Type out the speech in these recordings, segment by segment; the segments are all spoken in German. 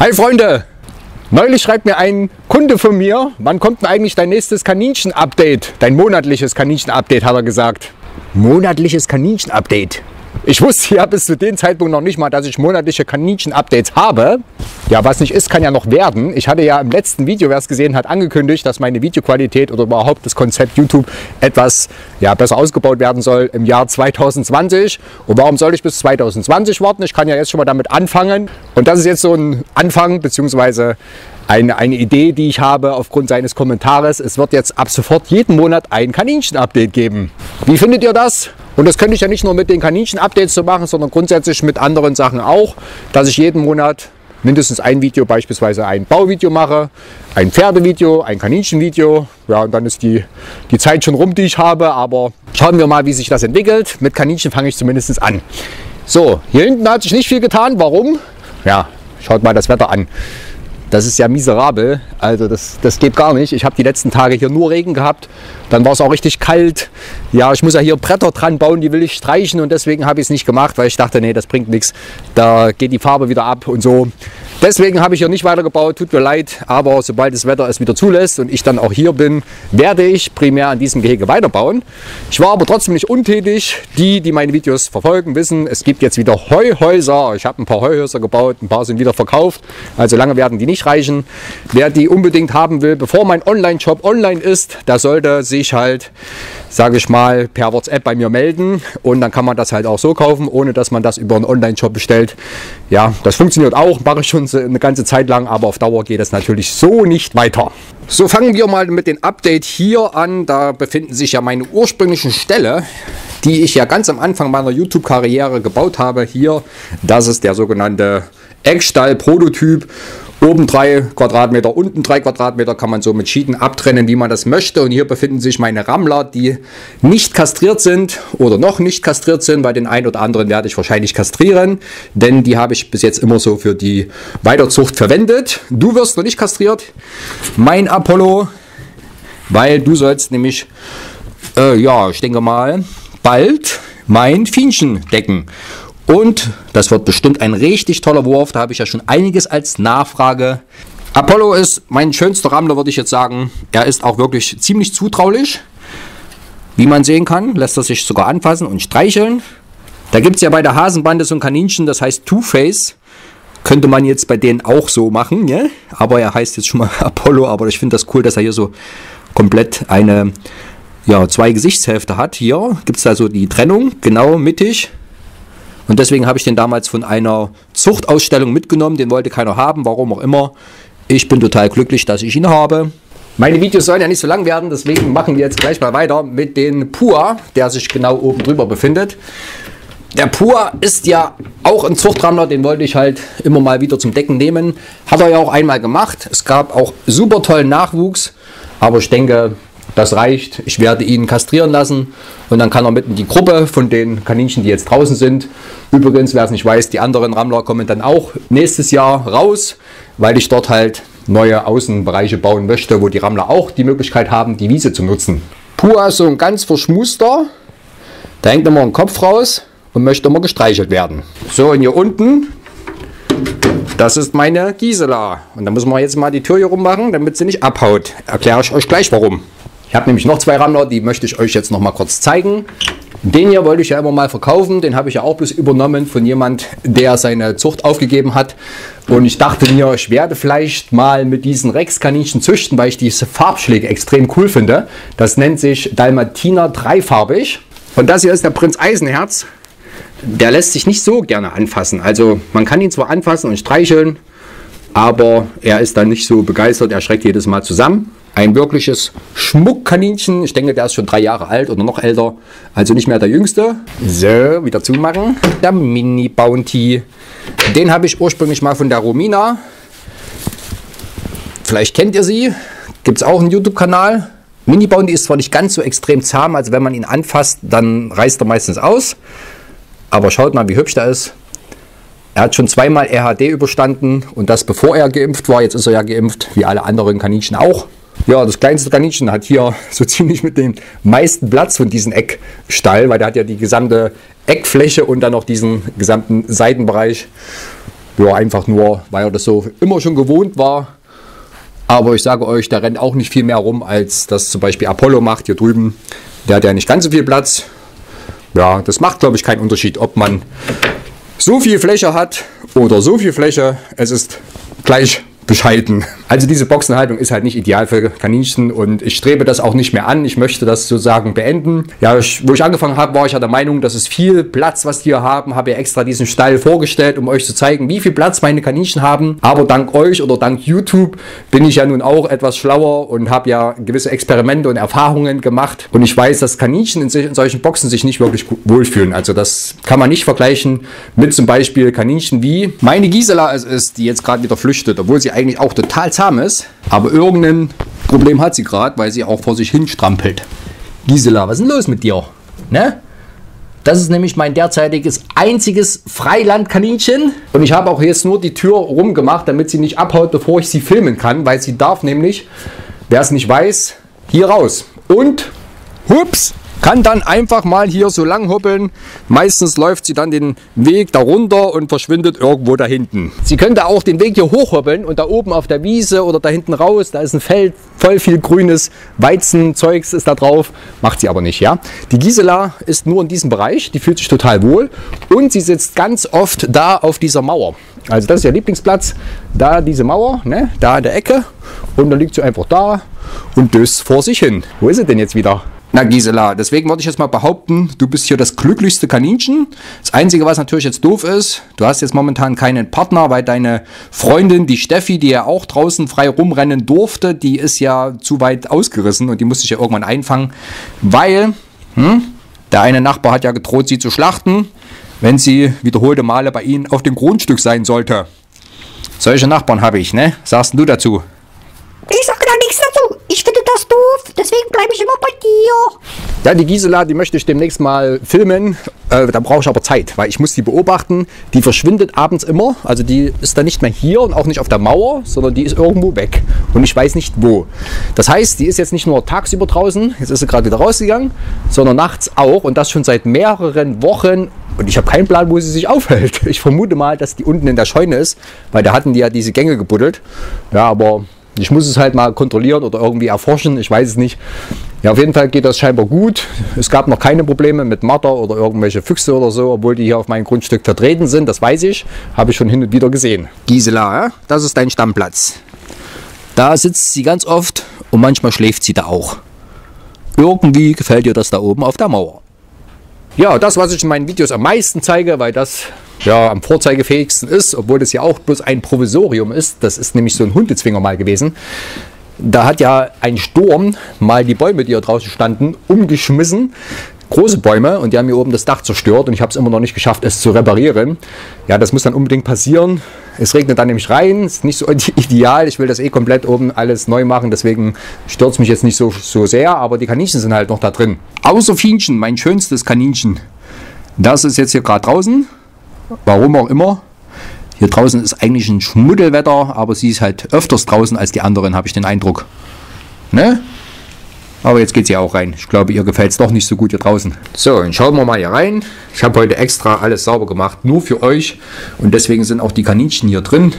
Hi Freunde! Neulich schreibt mir ein Kunde von mir, wann kommt denn eigentlich dein nächstes Kaninchen-Update? Dein monatliches Kaninchen-Update, hat er gesagt. Monatliches Kaninchen-Update. Ich wusste ja bis zu dem Zeitpunkt noch nicht mal, dass ich monatliche Kaninchen-Updates habe. Ja, was nicht ist, kann ja noch werden. Ich hatte ja im letzten Video, wer es gesehen hat, angekündigt, dass meine Videoqualität oder überhaupt das Konzept YouTube etwas ja, besser ausgebaut werden soll im Jahr 2020. Und warum soll ich bis 2020 warten? Ich kann ja jetzt schon mal damit anfangen. Und das ist jetzt so ein Anfang, beziehungsweise eine, eine Idee, die ich habe aufgrund seines Kommentares. Es wird jetzt ab sofort jeden Monat ein Kaninchen-Update geben. Wie findet ihr das? Und das könnte ich ja nicht nur mit den Kaninchen-Updates so machen, sondern grundsätzlich mit anderen Sachen auch, dass ich jeden Monat mindestens ein Video, beispielsweise ein Bauvideo mache, ein Pferdevideo, ein Kaninchenvideo. Ja, und dann ist die, die Zeit schon rum, die ich habe. Aber schauen wir mal, wie sich das entwickelt. Mit Kaninchen fange ich zumindest an. So, hier hinten hat sich nicht viel getan. Warum? Ja, schaut mal das Wetter an. Das ist ja miserabel. Also das, das geht gar nicht. Ich habe die letzten Tage hier nur Regen gehabt. Dann war es auch richtig kalt. Ja, ich muss ja hier Bretter dran bauen, die will ich streichen und deswegen habe ich es nicht gemacht, weil ich dachte, nee, das bringt nichts. Da geht die Farbe wieder ab und so. Deswegen habe ich hier nicht weitergebaut, tut mir leid, aber sobald das Wetter es wieder zulässt und ich dann auch hier bin, werde ich primär an diesem Gehege weiterbauen. Ich war aber trotzdem nicht untätig. Die, die meine Videos verfolgen, wissen, es gibt jetzt wieder Heuhäuser. Ich habe ein paar Heuhäuser gebaut, ein paar sind wieder verkauft, also lange werden die nicht reichen. Wer die unbedingt haben will, bevor mein Online-Shop online ist, der sollte sich halt, sage ich mal, per WhatsApp bei mir melden und dann kann man das halt auch so kaufen, ohne dass man das über einen Online-Shop bestellt. Ja, das funktioniert auch, mache ich schon eine ganze Zeit lang, aber auf Dauer geht es natürlich so nicht weiter. So fangen wir mal mit dem Update hier an. Da befinden sich ja meine ursprünglichen Ställe, die ich ja ganz am Anfang meiner YouTube-Karriere gebaut habe. Hier, das ist der sogenannte Eckstall-Prototyp. Oben drei Quadratmeter, unten drei Quadratmeter kann man so mit Schienen abtrennen, wie man das möchte. Und hier befinden sich meine Rammler, die nicht kastriert sind oder noch nicht kastriert sind. Bei den einen oder anderen werde ich wahrscheinlich kastrieren, denn die habe ich bis jetzt immer so für die Weiterzucht verwendet. Du wirst noch nicht kastriert, mein Apollo, weil du sollst nämlich, äh, ja, ich denke mal, bald mein Fienchen decken. Und das wird bestimmt ein richtig toller Wurf. Da habe ich ja schon einiges als Nachfrage. Apollo ist mein schönster Rammler, würde ich jetzt sagen. Er ist auch wirklich ziemlich zutraulich. Wie man sehen kann, lässt er sich sogar anfassen und streicheln. Da gibt es ja bei der Hasenbande so ein Kaninchen, das heißt Two-Face. Könnte man jetzt bei denen auch so machen, ne? aber er heißt jetzt schon mal Apollo. Aber ich finde das cool, dass er hier so komplett eine, ja, zwei Gesichtshälfte hat. Hier gibt es also die Trennung, genau mittig. Und deswegen habe ich den damals von einer Zuchtausstellung mitgenommen. Den wollte keiner haben, warum auch immer. Ich bin total glücklich, dass ich ihn habe. Meine Videos sollen ja nicht so lang werden, deswegen machen wir jetzt gleich mal weiter mit dem Pua, der sich genau oben drüber befindet. Der Pua ist ja auch ein Zuchtrammler, den wollte ich halt immer mal wieder zum Decken nehmen. Hat er ja auch einmal gemacht. Es gab auch super tollen Nachwuchs, aber ich denke, das reicht. Ich werde ihn kastrieren lassen und dann kann er mitten die Gruppe von den Kaninchen, die jetzt draußen sind. Übrigens, wer es nicht weiß, die anderen Rammler kommen dann auch nächstes Jahr raus, weil ich dort halt neue Außenbereiche bauen möchte, wo die Rammler auch die Möglichkeit haben, die Wiese zu nutzen. Pua so ein ganz verschmuster. Da hängt immer ein Kopf raus und möchte immer gestreichelt werden. So, und hier unten, das ist meine Gisela. Und da müssen wir jetzt mal die Tür hier rummachen, damit sie nicht abhaut. Erkläre ich euch gleich warum. Ich habe nämlich noch zwei Rammler, die möchte ich euch jetzt noch mal kurz zeigen. Den hier wollte ich ja immer mal verkaufen, den habe ich ja auch bloß übernommen von jemand, der seine Zucht aufgegeben hat. Und ich dachte mir, ich werde vielleicht mal mit diesen Rex-Kaninchen züchten, weil ich diese Farbschläge extrem cool finde. Das nennt sich Dalmatiner dreifarbig. Und das hier ist der Prinz Eisenherz. Der lässt sich nicht so gerne anfassen. Also man kann ihn zwar anfassen und streicheln, aber er ist dann nicht so begeistert, er schreckt jedes Mal zusammen. Ein wirkliches Schmuckkaninchen. Ich denke, der ist schon drei Jahre alt oder noch älter. Also nicht mehr der jüngste. So, wieder zumachen. Der Mini Bounty. Den habe ich ursprünglich mal von der Romina. Vielleicht kennt ihr sie. Gibt es auch einen YouTube-Kanal. Mini Bounty ist zwar nicht ganz so extrem zahm, also wenn man ihn anfasst, dann reißt er meistens aus. Aber schaut mal, wie hübsch der ist. Er hat schon zweimal RHD überstanden und das bevor er geimpft war. Jetzt ist er ja geimpft, wie alle anderen Kaninchen auch. Ja, das kleinste Kaninchen hat hier so ziemlich mit dem meisten Platz von diesem Eckstall, weil der hat ja die gesamte Eckfläche und dann noch diesen gesamten Seitenbereich. Ja, einfach nur, weil er das so immer schon gewohnt war. Aber ich sage euch, der rennt auch nicht viel mehr rum, als das zum Beispiel Apollo macht hier drüben. Der hat ja nicht ganz so viel Platz. Ja, das macht, glaube ich, keinen Unterschied, ob man so viel Fläche hat oder so viel Fläche. Es ist gleich bescheiden. Also diese Boxenhaltung ist halt nicht ideal für Kaninchen und ich strebe das auch nicht mehr an. Ich möchte das sozusagen beenden. Ja, ich, wo ich angefangen habe, war ich ja der Meinung, das ist viel Platz, was die hier haben. Habe ja extra diesen Stall vorgestellt, um euch zu zeigen, wie viel Platz meine Kaninchen haben. Aber dank euch oder dank YouTube bin ich ja nun auch etwas schlauer und habe ja gewisse Experimente und Erfahrungen gemacht. Und ich weiß, dass Kaninchen in, in solchen Boxen sich nicht wirklich wohlfühlen. Also das kann man nicht vergleichen mit zum Beispiel Kaninchen wie meine Gisela es ist, die jetzt gerade wieder flüchtet, obwohl sie eigentlich auch total zahm ist. Aber irgendein Problem hat sie gerade, weil sie auch vor sich hin strampelt. Gisela, was ist denn los mit dir? Ne? Das ist nämlich mein derzeitiges einziges Freilandkaninchen. Und ich habe auch jetzt nur die Tür rumgemacht, damit sie nicht abhaut, bevor ich sie filmen kann, weil sie darf nämlich, wer es nicht weiß, hier raus. Und, hups, kann dann einfach mal hier so lang hoppeln. Meistens läuft sie dann den Weg darunter und verschwindet irgendwo da hinten. Sie könnte auch den Weg hier hochhoppeln und da oben auf der Wiese oder da hinten raus, da ist ein Feld, voll viel grünes Weizenzeugs ist da drauf. Macht sie aber nicht, ja. Die Gisela ist nur in diesem Bereich, die fühlt sich total wohl und sie sitzt ganz oft da auf dieser Mauer. Also das ist ihr Lieblingsplatz, da diese Mauer, ne, da in der Ecke und dann liegt sie einfach da und döst vor sich hin. Wo ist sie denn jetzt wieder? Na Gisela, deswegen würde ich jetzt mal behaupten, du bist hier das glücklichste Kaninchen. Das Einzige, was natürlich jetzt doof ist, du hast jetzt momentan keinen Partner, weil deine Freundin, die Steffi, die ja auch draußen frei rumrennen durfte, die ist ja zu weit ausgerissen und die musste ich ja irgendwann einfangen, weil hm, der eine Nachbar hat ja gedroht, sie zu schlachten, wenn sie wiederholte Male bei ihnen auf dem Grundstück sein sollte. Solche Nachbarn habe ich, ne? Sagst du dazu? Ich sage da nichts dazu. Ich finde das doof. Deswegen bleibe ich immer bei dir. Ja, die Gisela, die möchte ich demnächst mal filmen. Äh, da brauche ich aber Zeit, weil ich muss die beobachten. Die verschwindet abends immer. Also die ist dann nicht mehr hier und auch nicht auf der Mauer, sondern die ist irgendwo weg. Und ich weiß nicht wo. Das heißt, die ist jetzt nicht nur tagsüber draußen, jetzt ist sie gerade wieder rausgegangen, sondern nachts auch. Und das schon seit mehreren Wochen. Und ich habe keinen Plan, wo sie sich aufhält. Ich vermute mal, dass die unten in der Scheune ist, weil da hatten die ja diese Gänge gebuddelt. Ja, aber ich muss es halt mal kontrollieren oder irgendwie erforschen, ich weiß es nicht. Ja, auf jeden Fall geht das scheinbar gut. Es gab noch keine Probleme mit Marder oder irgendwelche Füchse oder so, obwohl die hier auf meinem Grundstück vertreten sind, das weiß ich. Habe ich schon hin und wieder gesehen. Gisela, das ist dein Stammplatz. Da sitzt sie ganz oft und manchmal schläft sie da auch. Irgendwie gefällt ihr das da oben auf der Mauer. Ja, das, was ich in meinen Videos am meisten zeige, weil das ja, am vorzeigefähigsten ist, obwohl das ja auch bloß ein Provisorium ist. Das ist nämlich so ein Hundezwinger mal gewesen. Da hat ja ein Sturm mal die Bäume, die hier draußen standen, umgeschmissen. Große Bäume und die haben hier oben das Dach zerstört und ich habe es immer noch nicht geschafft, es zu reparieren. Ja, das muss dann unbedingt passieren. Es regnet dann nämlich rein, ist nicht so ideal. Ich will das eh komplett oben alles neu machen, deswegen stört es mich jetzt nicht so, so sehr, aber die Kaninchen sind halt noch da drin. Außer Fienchen, mein schönstes Kaninchen. Das ist jetzt hier gerade draußen Warum auch immer. Hier draußen ist eigentlich ein Schmuddelwetter, aber sie ist halt öfters draußen als die anderen, habe ich den Eindruck. Ne? Aber jetzt geht sie auch rein. Ich glaube, ihr gefällt es doch nicht so gut hier draußen. So, dann schauen wir mal hier rein. Ich habe heute extra alles sauber gemacht, nur für euch. Und deswegen sind auch die Kaninchen hier drin.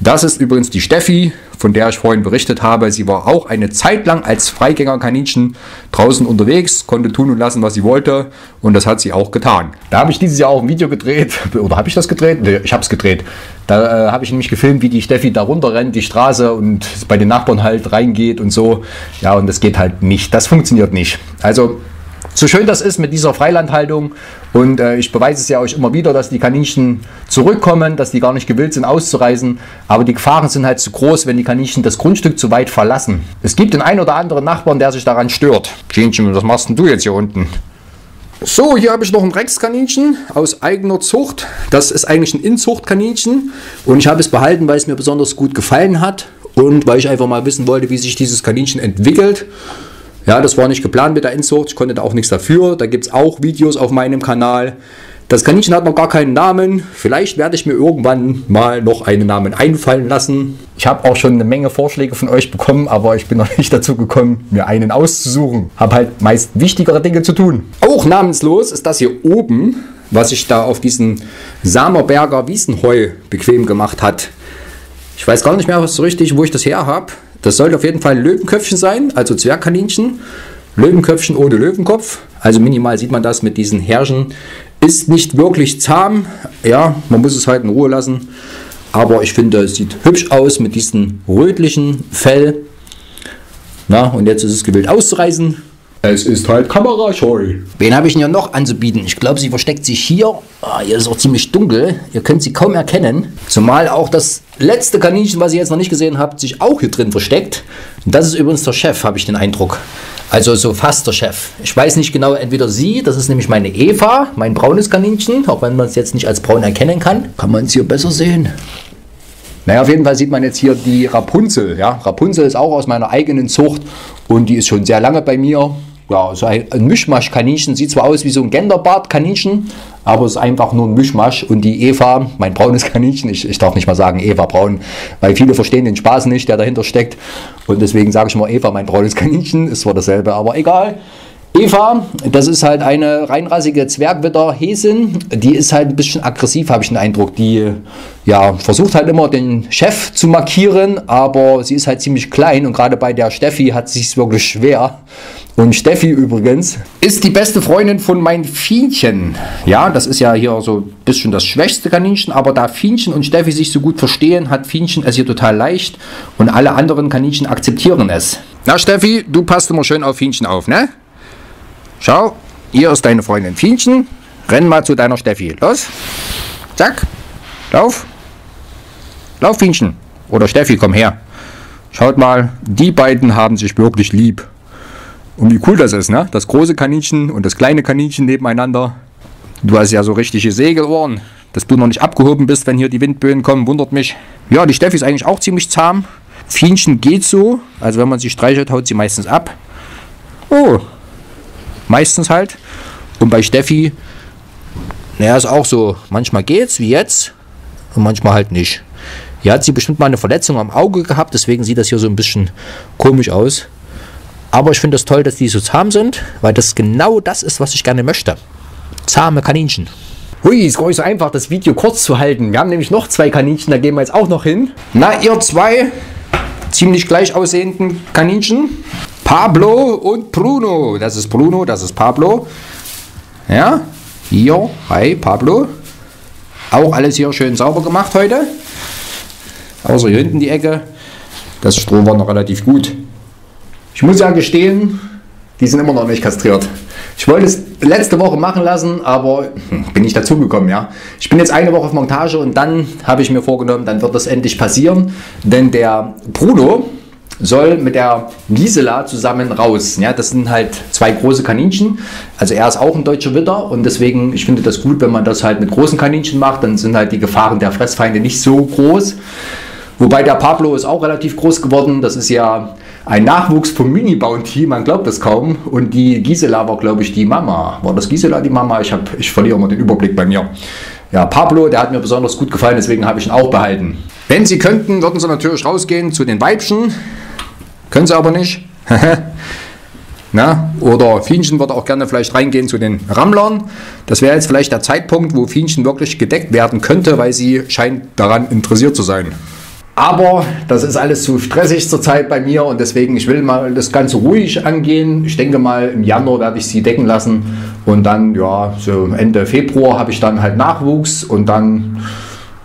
Das ist übrigens die Steffi, von der ich vorhin berichtet habe. Sie war auch eine Zeit lang als Freigängerkaninchen draußen unterwegs, konnte tun und lassen, was sie wollte. Und das hat sie auch getan. Da habe ich dieses Jahr auch ein Video gedreht. Oder habe ich das gedreht? Nee, ich habe es gedreht. Da äh, habe ich nämlich gefilmt, wie die Steffi da runter rennt, die Straße und bei den Nachbarn halt reingeht und so. Ja, und das geht halt nicht. Das funktioniert nicht. Also so schön das ist mit dieser Freilandhaltung und äh, ich beweise es ja euch immer wieder, dass die Kaninchen zurückkommen, dass die gar nicht gewillt sind auszureisen, aber die Gefahren sind halt zu groß, wenn die Kaninchen das Grundstück zu weit verlassen. Es gibt den einen oder anderen Nachbarn, der sich daran stört. Kaninchen, was machst denn du jetzt hier unten? So, hier habe ich noch ein Rex-Kaninchen aus eigener Zucht. Das ist eigentlich ein Inzuchtkaninchen und ich habe es behalten, weil es mir besonders gut gefallen hat und weil ich einfach mal wissen wollte, wie sich dieses Kaninchen entwickelt. Ja, das war nicht geplant mit der Inzucht. Ich konnte da auch nichts dafür. Da gibt es auch Videos auf meinem Kanal. Das Kaninchen hat noch gar keinen Namen. Vielleicht werde ich mir irgendwann mal noch einen Namen einfallen lassen. Ich habe auch schon eine Menge Vorschläge von euch bekommen, aber ich bin noch nicht dazu gekommen, mir einen auszusuchen. Habe halt meist wichtigere Dinge zu tun. Auch namenslos ist das hier oben. was sich da auf diesen Samerberger Wiesenheu bequem gemacht hat. Ich weiß gar nicht mehr so richtig, wo ich das her habe. Das sollte auf jeden Fall ein Löwenköpfchen sein, also Zwergkaninchen. Löwenköpfchen ohne Löwenkopf. Also minimal sieht man das mit diesen Herrschen. Ist nicht wirklich zahm. Ja, man muss es halt in Ruhe lassen. Aber ich finde, es sieht hübsch aus mit diesem rötlichen Fell. Na, und jetzt ist es gewillt auszureißen. Es ist halt kamerascheu. Wen habe ich denn hier noch anzubieten? Ich glaube, sie versteckt sich hier. Ah, hier ist auch ziemlich dunkel. Ihr könnt sie kaum erkennen. Zumal auch das letzte Kaninchen, was ihr jetzt noch nicht gesehen habt, sich auch hier drin versteckt. Das ist übrigens der Chef, habe ich den Eindruck. Also so fast der Chef. Ich weiß nicht genau, entweder sie, das ist nämlich meine Eva, mein braunes Kaninchen, auch wenn man es jetzt nicht als braun erkennen kann. Kann man es hier besser sehen? Naja, auf jeden Fall sieht man jetzt hier die Rapunzel. Ja? Rapunzel ist auch aus meiner eigenen Zucht und die ist schon sehr lange bei mir ja, so ein, Mischmasch-Kaninchen. Sieht zwar aus wie so ein Genderbart-Kaninchen, aber es ist einfach nur ein Mischmasch. Und die Eva, mein braunes Kaninchen, ich, ich darf nicht mal sagen Eva braun, weil viele verstehen den Spaß nicht, der dahinter steckt. Und deswegen sage ich mal Eva, mein braunes Kaninchen. Ist zwar dasselbe, aber egal. Eva, das ist halt eine reinrassige Zwergwitter-Häsin. Die ist halt ein bisschen aggressiv, habe ich den Eindruck. Die ja, versucht halt immer den Chef zu markieren, aber sie ist halt ziemlich klein und gerade bei der Steffi hat sie es wirklich schwer. Und Steffi übrigens ist die beste Freundin von meinem Fienchen. Ja, das ist ja hier so ein bisschen das schwächste Kaninchen, aber da Fienchen und Steffi sich so gut verstehen, hat Fienchen es hier total leicht und alle anderen Kaninchen akzeptieren es. Na Steffi, du passt immer schön auf Fienchen auf, ne? Schau, hier ist deine Freundin Fienchen. Renn mal zu deiner Steffi. Los. Zack. Lauf. Lauf, Fienchen. Oder Steffi, komm her. Schaut mal, die beiden haben sich wirklich lieb. Und wie cool das ist, ne? Das große Kaninchen und das kleine Kaninchen nebeneinander. Du hast ja so richtige Segelohren. Dass du noch nicht abgehoben bist, wenn hier die Windböen kommen, wundert mich. Ja, die Steffi ist eigentlich auch ziemlich zahm. Fienchen geht so. Also wenn man sie streichelt, haut sie meistens ab. Oh, Meistens halt. Und bei Steffi, naja, ist auch so. Manchmal geht's, wie jetzt. Und manchmal halt nicht. Hier hat sie bestimmt mal eine Verletzung am Auge gehabt, deswegen sieht das hier so ein bisschen komisch aus. Aber ich finde es das toll, dass die so zahm sind, weil das genau das ist, was ich gerne möchte. Zahme Kaninchen. Hui, ist gar nicht so einfach, das Video kurz zu halten. Wir haben nämlich noch zwei Kaninchen, da gehen wir jetzt auch noch hin. Na, ihr zwei ziemlich gleich aussehenden Kaninchen. Pablo und Bruno. Das ist Bruno, das ist Pablo. Ja, hier, hi Pablo. Auch alles hier schön sauber gemacht heute. Außer hier hinten die Ecke. Das Stroh war noch relativ gut. Ich muss ja gestehen, die sind immer noch nicht kastriert. Ich wollte es letzte Woche machen lassen, aber hm, bin nicht dazugekommen, ja. Ich bin jetzt eine Woche auf Montage und dann habe ich mir vorgenommen, dann wird das endlich passieren. Denn der Bruno, soll mit der Gisela zusammen raus. Ja, das sind halt zwei große Kaninchen. Also er ist auch ein deutscher Witter und deswegen, ich finde das gut, wenn man das halt mit großen Kaninchen macht, dann sind halt die Gefahren der Fressfeinde nicht so groß. Wobei der Pablo ist auch relativ groß geworden. Das ist ja ein Nachwuchs vom Mini-Bounty, man glaubt das kaum. Und die Gisela war, glaube ich, die Mama. War das Gisela die Mama? Ich, hab, ich verliere immer den Überblick bei mir. Ja, Pablo, der hat mir besonders gut gefallen, deswegen habe ich ihn auch behalten. Wenn Sie könnten, würden Sie natürlich rausgehen zu den Weibchen. Können sie aber nicht. Na, oder Fienchen würde auch gerne vielleicht reingehen zu den Rammlern. Das wäre jetzt vielleicht der Zeitpunkt, wo Fienchen wirklich gedeckt werden könnte, weil sie scheint daran interessiert zu sein. Aber das ist alles zu stressig zurzeit bei mir und deswegen, ich will mal das Ganze ruhig angehen. Ich denke mal, im Januar werde ich sie decken lassen und dann, ja, so Ende Februar habe ich dann halt Nachwuchs und dann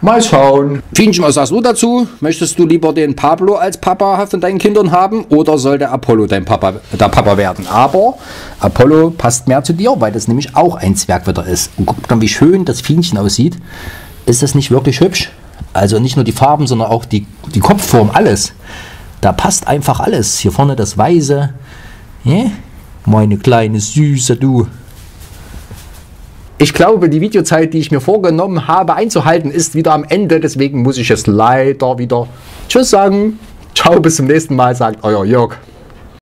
Mal schauen. Fienchen, was sagst du dazu? Möchtest du lieber den Pablo als Papa von deinen Kindern haben oder soll der Apollo dein Papa, der Papa werden? Aber Apollo passt mehr zu dir, weil das nämlich auch ein Zwergwitter ist. Und guck mal, wie schön das Fienchen aussieht. Ist das nicht wirklich hübsch? Also nicht nur die Farben, sondern auch die, die Kopfform, alles. Da passt einfach alles. Hier vorne das Weiße. Yeah? Meine kleine Süße, du. Ich glaube, die Videozeit, die ich mir vorgenommen habe einzuhalten, ist wieder am Ende. Deswegen muss ich es leider wieder Tschüss sagen. Ciao, bis zum nächsten Mal, sagt euer Jörg.